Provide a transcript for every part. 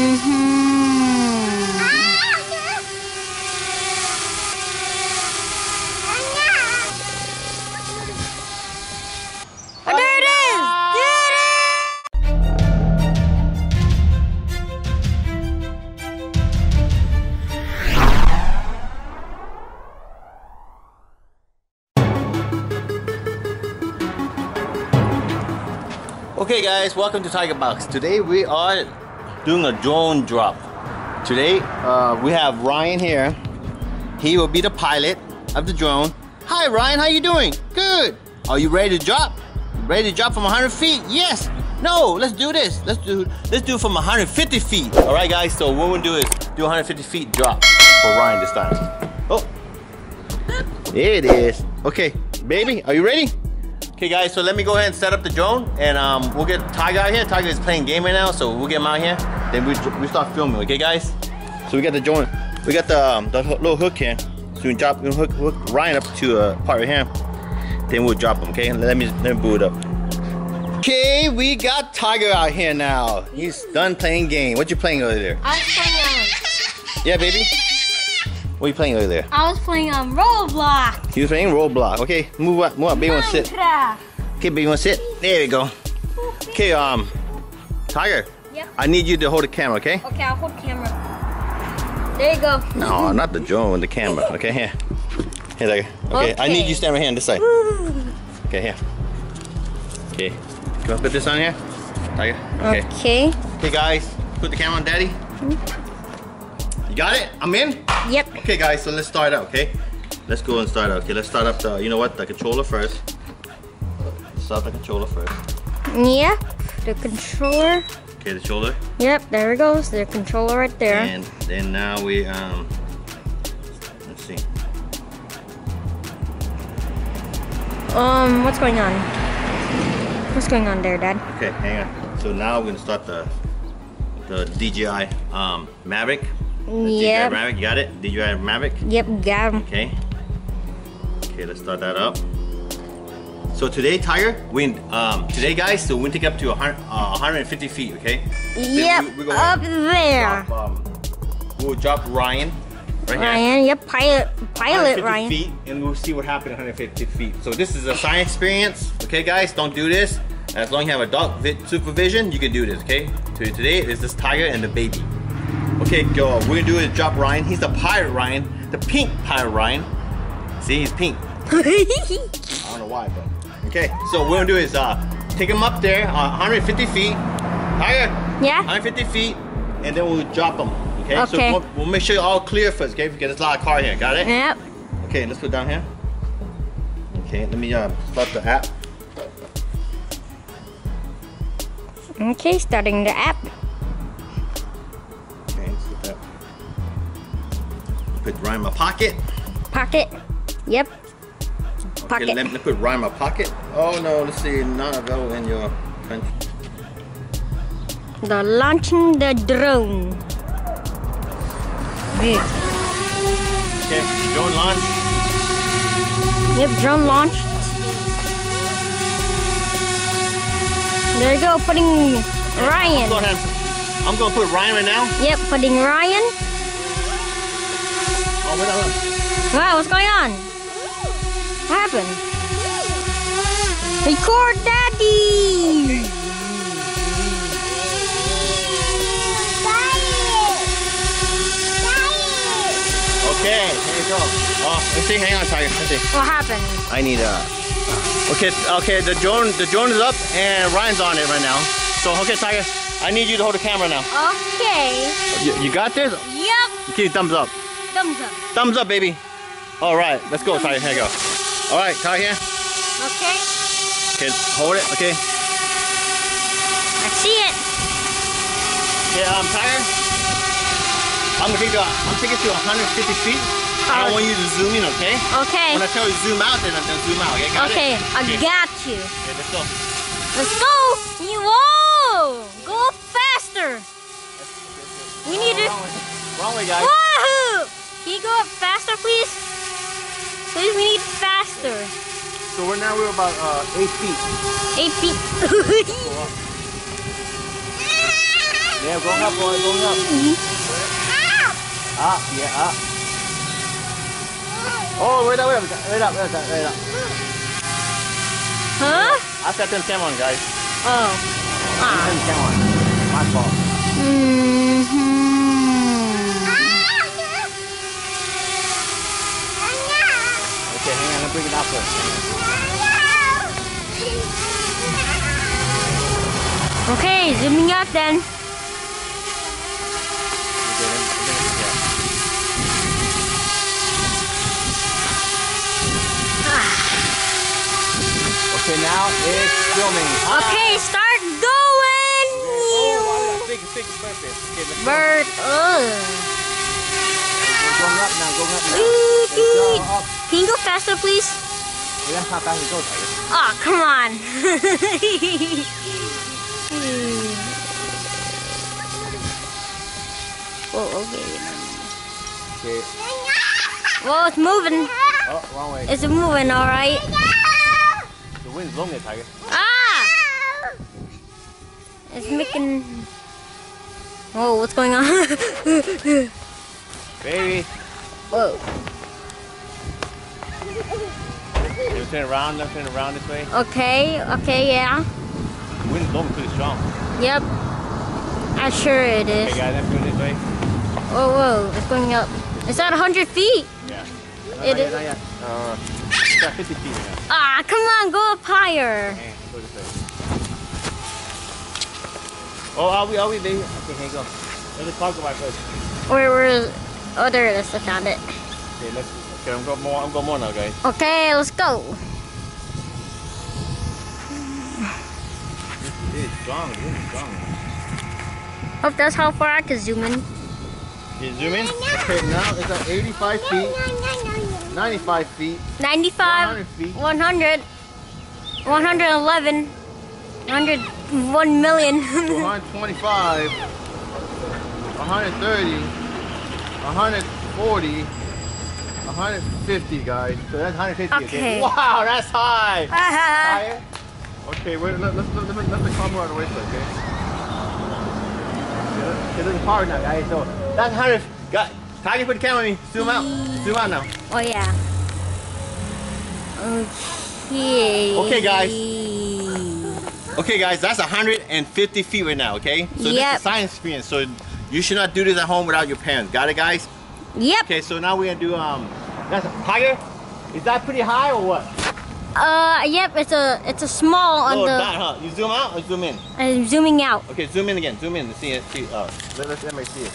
Mm-hmm. Okay guys, welcome to Tiger Box. Today we are doing a drone drop. Today uh, we have Ryan here. He will be the pilot of the drone. Hi Ryan, how you doing? Good. Are you ready to drop? Ready to drop from 100 feet? Yes. No, let's do this. Let's do let's do it from 150 feet. All right guys, so what we'll do is do 150 feet drop for Ryan this time. Oh, there it is. Okay, baby, are you ready? Okay guys, so let me go ahead and set up the drone and um, we'll get Tiger out here. Tiger is playing game right now, so we'll get him out here. Then we, we start filming, okay guys? So we got the drone, we got the, um, the little hook here. So we can drop, we can hook, hook Ryan up to a part right here. Then we'll drop him, okay? Let me, let me boot it up. Okay, we got Tiger out here now. He's done playing game. What you playing over there? I was playing Yeah, baby? What are you playing over there? I was playing on Roblox. You was playing Roblox. Okay, move up, move up, baby wanna sit. Okay, baby, wanna sit? There we go. Okay, um, Tiger. Yep. I need you to hold the camera, okay? Okay, I'll hold the camera. There you go. No, not the drone, the camera. Okay, here. Here, Tiger. Okay, I need you to stand right here on this side. Okay, here. Okay. Can I put this on here? Tiger. Okay. Okay. Okay, guys, put the camera on, Daddy. You got it? I'm in? Yep. Okay, guys, so let's start out, okay? Let's go and start out. Okay, let's start up the, you know what, the controller first. Start the controller first. Yep. The controller. Okay, the shoulder. Yep, there it goes. The controller right there. And then now we, um, let's see. Um, what's going on? What's going on there, Dad? Okay, hang on. So now we're gonna start the the DJI um, Mavic. The Yep. Mavic, you got it? DJI Mavic. Yep, got him. Okay. Okay, let's start that up. So today, Tiger, we um, today, guys, so we take up to 100, uh, 150 feet. Okay. Yep, we, we're up there. Drop, um, we'll drop Ryan. Right here. Ryan, yep, pilot, pilot 150 Ryan. feet, and we'll see what happens at 150 feet. So this is a science experience, okay, guys? Don't do this. As long as you have adult supervision, you can do this, okay? So today is this tiger and the baby. Okay, go. We're gonna do is drop Ryan. He's the pirate Ryan, the pink pirate Ryan. See, he's pink. I don't know why, but okay. So what we're gonna do is uh, take him up there, uh, 150 feet. Higher. Yeah? 150 feet, and then we'll drop him. Okay. So Okay. we'll, we'll make sure you're all clear first, okay? Because there's a lot of car here. Got it? Yep. Okay, let's put down here. Okay, let me uh, start the app. Okay, starting the app. Put Ryan in my pocket. Pocket. Yep. Okay, Pocket. let me put Ryan in my pocket. Oh no, let's see, not available in your country. The launching the drone. Good. Okay, drone launch. Yep, drone launched. There you go, putting Ryan. Go Ryan. ahead. I'm gonna put Ryan right now. Yep, putting Ryan. Oh, wow, what's going on? What happened? Record daddy! Okay, here you go. Oh, let's see, hang on, Tiger. Let's see. What happened? I need a. Okay, okay. The drone, the drone is up, and Ryan's on it right now. So, okay, Tiger, I need you to hold the camera now. Okay. You, you got this? Yep. Okay, thumbs up. Thumbs up. Thumbs up, baby. All right, let's go, Tiger. Here you go. All right, Tiger here. Okay. Okay, hold it. Okay. I see it. Okay, um, Tiger. I'm gonna take you. I'm taking you to 150 feet. I don't Oh. want you to zoom in, okay? Okay. When I tell you to zoom out, then I'm gonna zoom out. Okay, got Okay? I got you. Okay, let's go. Let's go! You- Whoa! Go faster! We need to. Wrong way, guys. Woohoo! Can you go up faster, please? Please, we need faster. So we're now we're about uh, eight feet. Eight feet. Yeah, going up, boy, going up. Up, yeah, up. Oh, wait up, wait up, wait up, wait up, wait up. Huh? I've got them camera on, guys. Oh. Ah. the camera on. My fault. Okay, zooming up then. Okay, let me- let me- yeah. Okay, now it's filming. Ah. Okay, start going. Oh, big, big birthday. Okay, let's go. Bird. Ugh. We're going up now, going up now. Go up. Can you go faster, please? Well, that's how fast it goes, Tiger. Oh, come on. oh, okay. Okay. Well, it's moving. Oh, wrong way. It's moving, all right. The wind's blowing it, Tiger. Ah! It's making. Whoa, what's going on? Baby. Whoa. You turn around, now turn around this way. Okay, okay, yeah. The wind's blowing pretty strong. Yep. I'm sure it is. Okay, is. guys, let's go this way. Whoa, whoa, it's going up. It's at 100 feet. Yeah. No, It not yet, not yet. Uh, it's at 50 feet now. Ah, come on, go up higher. Okay, go this way. Oh, are we, are we, baby? Okay, here you go. Let's talk about first. Where, where? Oh, there it is. I found it. Okay, let's. Okay, I'm got more. I'm got more now, guys. Okay, let's go. It is strong. It is strong. Hope that's how far I can zoom in. Okay, zoom in. Okay, now it's at 85 feet, 95 feet, 95, 100 feet. 100, 111, 101 million. 125, 130, 140, 150, guys. So that's 150. Okay. Okay. Wow, that's high. Ah, Higher. Okay, wait. Let, let's let, let, let the camera out of the way, okay? Okay, there's a power now, guys. So that's 100. Got. Tiger, put the camera on me. Zoom out. Zoom out now. oh yeah. Okay. Okay, guys. Okay, guys, that's 150 feet right now. Okay. So this is a science experience. So you should not do this at home without your parents. Got it, guys? Yep. Okay. So now we're gonna do um. That's a tiger. Is that pretty high or what? Uh, yep. It's a it's a small on Oh, the. that, huh? You zoom out or zoom in? I'm zooming out. Okay, zoom in again. Zoom in to see it. See. Uh, let, let, let me see it.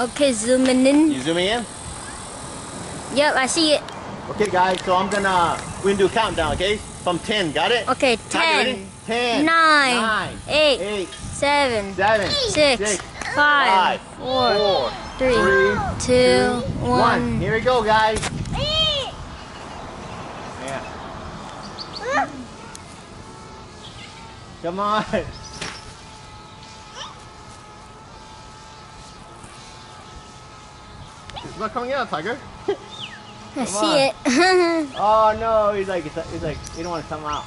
Okay, zooming in. You zooming in? Yep, I see it. Okay, guys. So I'm gonna we're gonna do a countdown. Okay, from 10. Got it? Okay, Tiger, ready? 10, 10, nine, nine, eight, eight, seven, seven, six, six, five, five, four, four, three, three, two, two, one. Here we go, guys. Yeah. Come on. It's not coming out, Tiger. I Come see on. it. Oh no, he's like, he's like, he don't want to come out.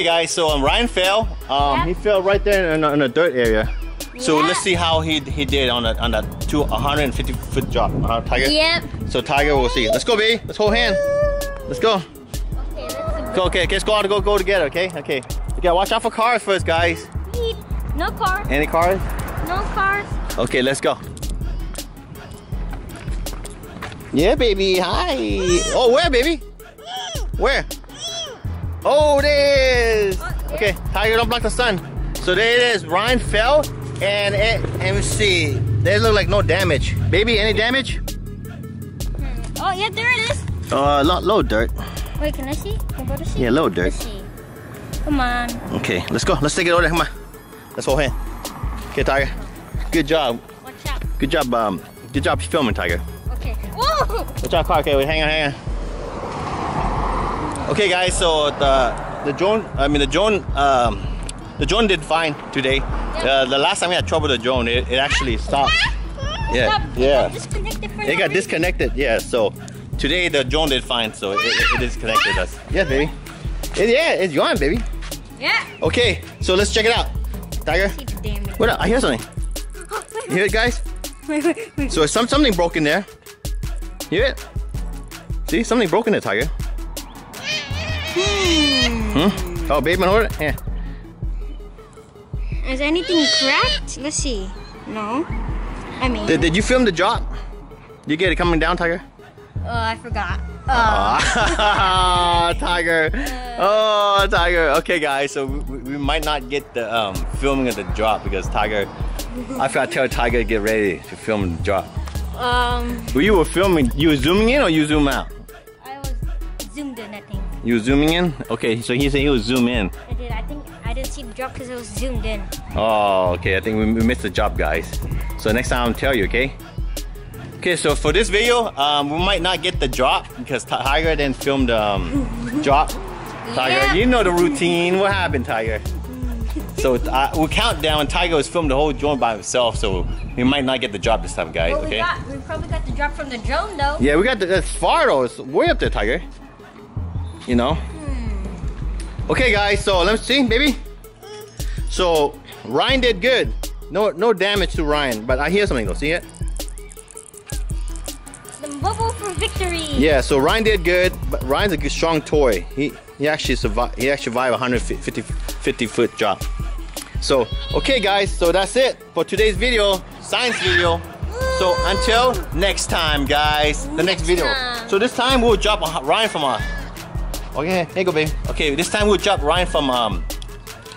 Okay, guys. So um, Ryan fell. Um, Yeah. he fell right there in, a- in a dirt area. So Yeah. let's see how he he did on that on that two 150 foot drop. Uh, Tiger. Yep. So Tiger, we'll see. Let's go, baby. Let's hold hand. Let's go. Okay, let's Go. Okay. Let's go out. Go. Go together. Okay. Okay. You gotta watch out for cars first, guys. No cars. Any cars? No cars. Okay, let's go. Yeah, baby. Hi. Oh, where, baby? Where? Oh, there it is. Okay, Tiger, don't block the sun. So there it is. Ryan fell, and it, and we see. They look like no damage. Baby, any damage? Oh, yeah, there it is. Uh, low, low dirt. Wait, can I see? Can I see? Yeah, low dirt. Come on. Okay, let's go. Let's take it over there. Come on. Let's hold hand. Okay, Tiger. Good job. Watch out. Good job. Um, good job filming, Tiger. Okay. Whoa! Watch out, car. Okay, wait, hang on, hang on. Okay, guys. So the the drone, I mean the drone, um, the drone did fine today. Uh, the last time we had trouble with the drone, it, it actually stopped. Yeah, yeah. got It got disconnected. Yeah. So today the drone did fine. So it, it, it disconnected us. Yeah, baby. It, yeah, it's gone, baby. Yeah. Okay, so let's check it out. Tiger, See the damage. what up? I hear something. You hear it, guys? wait, wait, wait. So some something broke in there. Hear it? See, something broke in there, Tiger. Hmm? Oh, baby, hold it. Yeah. Is anything cracked? Let's see. No. I mean, Did, did you film the drop? You get it coming down, Tiger? oh, I forgot. Uh, Ah, Tiger. Oh, Tiger. Okay, guys. So we, we might not get the um, filming of the drop because Tiger. I forgot to tell Tiger to get ready to film the drop. um, Well, you were filming. You were zooming in or you zoom out? I was zoomed in. I think You were zooming in. Okay, so he said he was zoom in. I did. I think I didn't see the drop because it was zoomed in. Oh, okay. I think we, we missed the job, guys. So next time I'll tell you, okay? Okay, so for this video, um, we might not get the drop because Tiger didn't film the um, drop. Tiger, Yeah. you know the routine. What happened, Tiger? So uh, we'll count down. Tiger was filmed the whole drone by himself, so we might not get the drop this time, guys. Well, we Okay? got we probably got the drop from the drone though. Yeah, we got the. It's far though. It's way up there, Tiger. You know. Okay, guys. So let's see, baby. So Ryan did good. No, no damage to Ryan. But I hear something though. See it? The bubble for victory. Yeah. So Ryan did good. But Ryan's a good, strong toy. He he actually survived. He actually survived a 150 50 foot drop. So okay, guys. So that's it for today's video, science video. So until next time, guys. The next Next video. time. So this time we'll drop Ryan from a. Okay, here you go, babe. Okay, this time we'll drop Ryan from um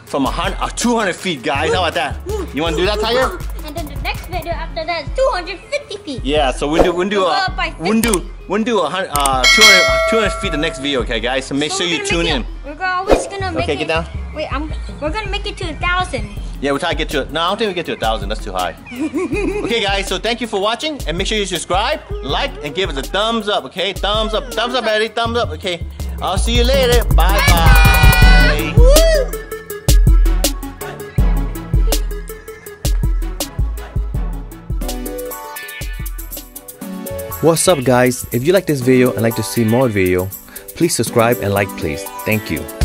from a hundred, uh, 200 feet, guys. How about that? You want to do that, Tiger? And then the next video after that is 250 feet. Yeah. So we'll do we'll do We'll a go up by we'll do we'll do a hundred uh 200 200 feet the next video, okay, guys. So make So sure you tune make in. it- We're always gonna make Okay, it. get down. Wait, I'm. We're gonna make it to a thousand. Yeah, we'll try to get to it. No, I don't think we get to a thousand. That's too high. okay, guys. So thank you for watching, and make sure you subscribe, like, and give us a thumbs up. Okay, thumbs up, thumbs up, Eddie, thumbs up. Okay, I'll see you later. Bye bye. Woo! What's up guys? If you like this video and like to see more video, please subscribe and like please. Thank you.